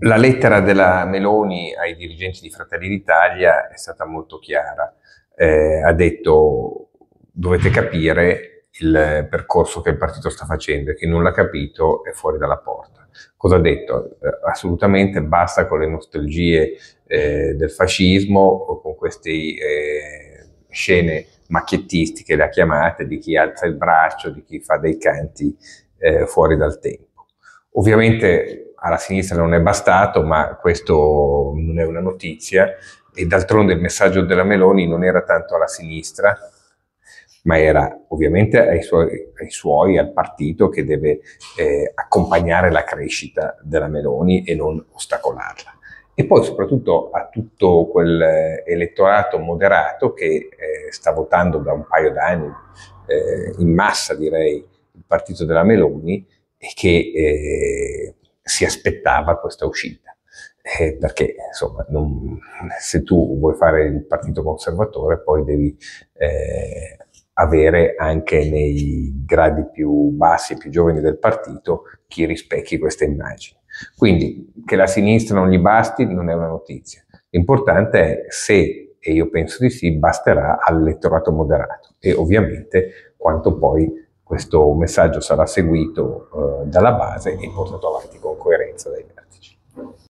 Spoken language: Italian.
La lettera della Meloni ai dirigenti di Fratelli d'Italia è stata molto chiara. Eh, ha detto dovete capire il percorso che il partito sta facendo e chi non l'ha capito è fuori dalla porta. Cosa ha detto? Eh, assolutamente basta con le nostalgie eh, del fascismo o con queste eh, scene macchiettistiche, le ha chiamate, di chi alza il braccio, di chi fa dei canti eh, fuori dal tempo. Ovviamente alla sinistra non è bastato, ma questo non è una notizia e d'altronde il messaggio della Meloni non era tanto alla sinistra, ma era ovviamente ai suoi, ai suoi al partito che deve eh, accompagnare la crescita della Meloni e non ostacolarla. E poi soprattutto a tutto quel elettorato moderato che eh, sta votando da un paio d'anni, eh, in massa direi, il partito della Meloni e che eh, si aspettava questa uscita. Eh, perché insomma, non, se tu vuoi fare il partito conservatore, poi devi eh, avere anche nei gradi più bassi, più giovani del partito, chi rispecchi questa immagine. Quindi che la sinistra non gli basti non è una notizia. L'importante è se, e io penso di sì, basterà all'elettorato moderato e ovviamente quanto poi questo messaggio sarà seguito eh, dalla base e portato avanti so like